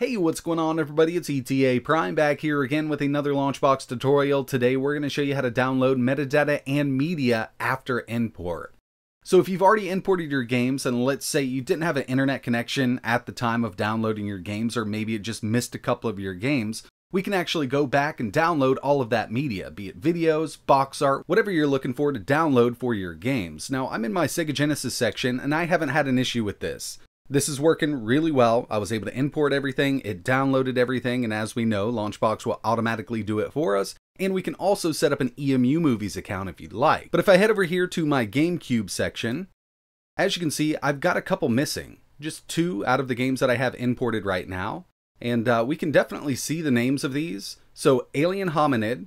Hey, what's going on everybody? It's ETA Prime back here again with another Launchbox tutorial. Today we're going to show you how to download metadata and media after import. So if you've already imported your games and let's say you didn't have an internet connection at the time of downloading your games or maybe it just missed a couple of your games, we can actually go back and download all of that media, be it videos, box art, whatever you're looking for to download for your games. Now I'm in my Sega Genesis section and I haven't had an issue with this. This is working really well. I was able to import everything, it downloaded everything, and as we know, Launchbox will automatically do it for us. And we can also set up an EMU Movies account if you'd like. But if I head over here to my GameCube section, as you can see, I've got a couple missing. Just two out of the games that I have imported right now. And uh, we can definitely see the names of these. So Alien Hominid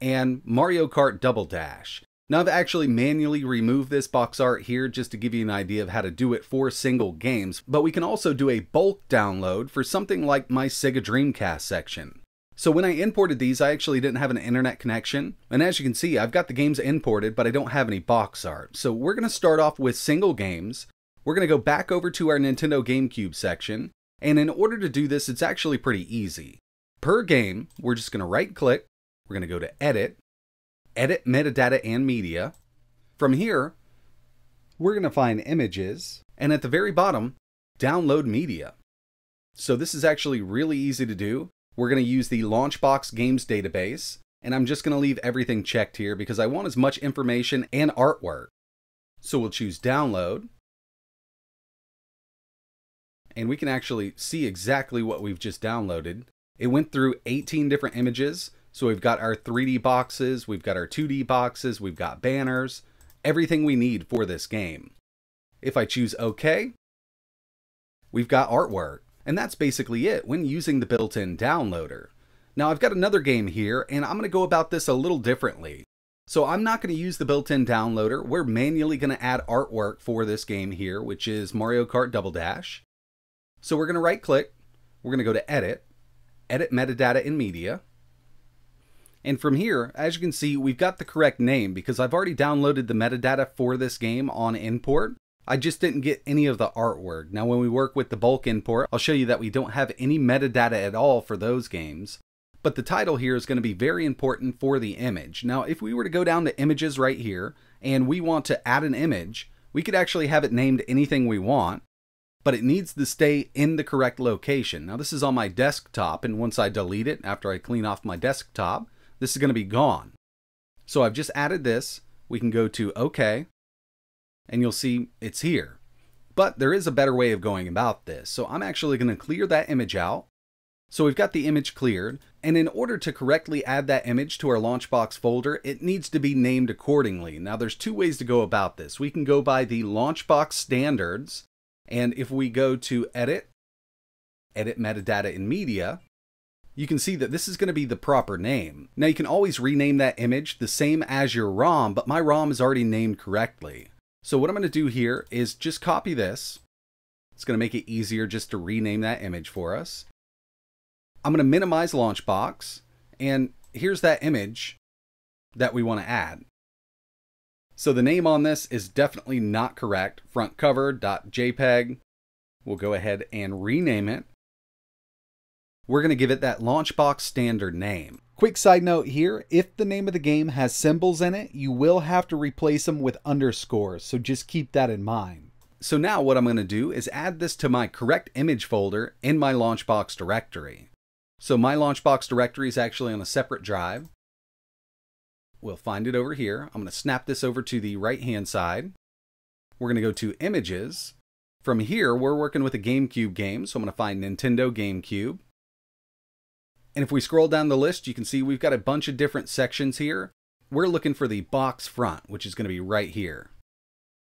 and Mario Kart Double Dash. Now I've actually manually removed this box art here just to give you an idea of how to do it for single games, but we can also do a bulk download for something like my Sega Dreamcast section. So when I imported these, I actually didn't have an internet connection, and as you can see, I've got the games imported, but I don't have any box art. So we're going to start off with single games. We're going to go back over to our Nintendo GameCube section, and in order to do this, it's actually pretty easy. Per game, we're just going to right click, we're going to go to Edit, edit metadata and media. From here, we're going to find images, and at the very bottom, download media. So this is actually really easy to do. We're going to use the Launchbox Games database, and I'm just going to leave everything checked here because I want as much information and artwork. So we'll choose download, and we can actually see exactly what we've just downloaded. It went through 18 different images, so we've got our 3D boxes, we've got our 2D boxes, we've got banners, everything we need for this game. If I choose OK, we've got artwork. And that's basically it when using the built-in downloader. Now I've got another game here and I'm going to go about this a little differently. So I'm not going to use the built-in downloader. We're manually going to add artwork for this game here, which is Mario Kart Double Dash. So we're going to right click, we're going to go to edit, edit metadata in media. And from here, as you can see, we've got the correct name because I've already downloaded the metadata for this game on import. I just didn't get any of the artwork. Now when we work with the bulk import, I'll show you that we don't have any metadata at all for those games. But the title here is going to be very important for the image. Now if we were to go down to images right here, and we want to add an image, we could actually have it named anything we want, but it needs to stay in the correct location. Now this is on my desktop, and once I delete it after I clean off my desktop, this is going to be gone. So I've just added this. We can go to OK, and you'll see it's here. But there is a better way of going about this. So I'm actually going to clear that image out. So we've got the image cleared, and in order to correctly add that image to our Launchbox folder, it needs to be named accordingly. Now there's two ways to go about this. We can go by the Launchbox standards, and if we go to Edit, Edit Metadata in Media, you can see that this is going to be the proper name. Now you can always rename that image the same as your ROM, but my ROM is already named correctly. So what I'm going to do here is just copy this. It's going to make it easier just to rename that image for us. I'm going to minimize Launchbox, and here's that image that we want to add. So the name on this is definitely not correct. Front Frontcover.jpg. We'll go ahead and rename it we're going to give it that Launchbox standard name. Quick side note here, if the name of the game has symbols in it, you will have to replace them with underscores, so just keep that in mind. So now what I'm going to do is add this to my correct image folder in my Launchbox directory. So my Launchbox directory is actually on a separate drive. We'll find it over here. I'm going to snap this over to the right hand side. We're going to go to Images. From here, we're working with a GameCube game, so I'm going to find Nintendo GameCube. And if we scroll down the list, you can see we've got a bunch of different sections here. We're looking for the box front, which is going to be right here.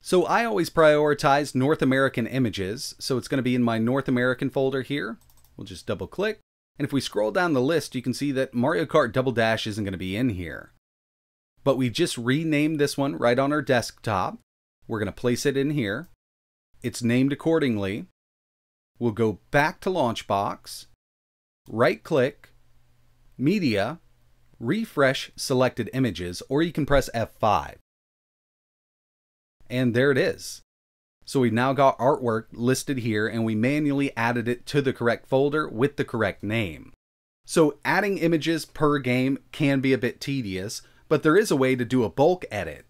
So I always prioritize North American images, so it's going to be in my North American folder here. We'll just double click. And if we scroll down the list, you can see that Mario Kart Double Dash isn't going to be in here. But we've just renamed this one right on our desktop. We're going to place it in here. It's named accordingly. We'll go back to Launchbox, right click, Media, refresh selected images, or you can press F5. And there it is. So we've now got artwork listed here and we manually added it to the correct folder with the correct name. So adding images per game can be a bit tedious, but there is a way to do a bulk edit.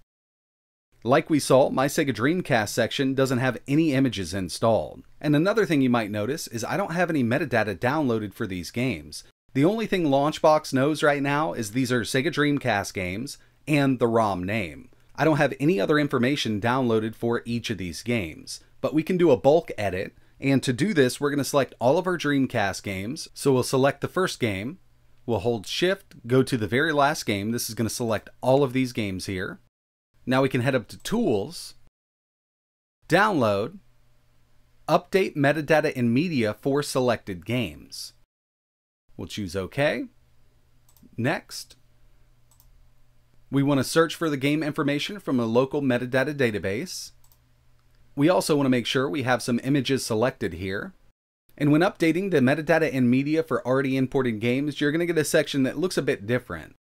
Like we saw, my Sega Dreamcast section doesn't have any images installed. And another thing you might notice is I don't have any metadata downloaded for these games. The only thing Launchbox knows right now is these are Sega Dreamcast games and the ROM name. I don't have any other information downloaded for each of these games, but we can do a bulk edit. And to do this, we're going to select all of our Dreamcast games. So we'll select the first game. We'll hold shift, go to the very last game. This is going to select all of these games here. Now we can head up to Tools, Download, Update Metadata and Media for selected games. We'll choose OK. Next. We want to search for the game information from a local metadata database. We also want to make sure we have some images selected here. And when updating the metadata and media for already imported games, you're going to get a section that looks a bit different.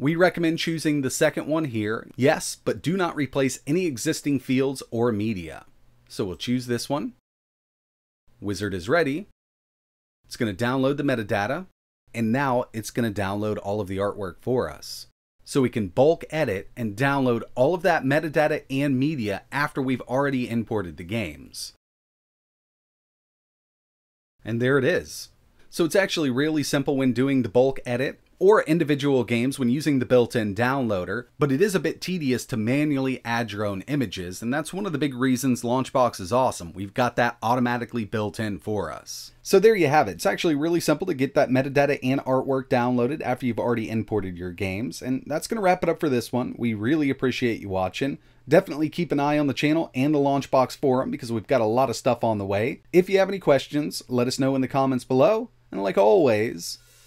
We recommend choosing the second one here, yes, but do not replace any existing fields or media. So we'll choose this one. Wizard is ready. It's going to download the metadata, and now it's going to download all of the artwork for us so we can bulk edit and download all of that metadata and media after we've already imported the games. And there it is. So it's actually really simple when doing the bulk edit or individual games when using the built-in downloader, but it is a bit tedious to manually add your own images, and that's one of the big reasons Launchbox is awesome. We've got that automatically built in for us. So there you have it. It's actually really simple to get that metadata and artwork downloaded after you've already imported your games, and that's going to wrap it up for this one. We really appreciate you watching. Definitely keep an eye on the channel and the Launchbox forum because we've got a lot of stuff on the way. If you have any questions, let us know in the comments below. And like always,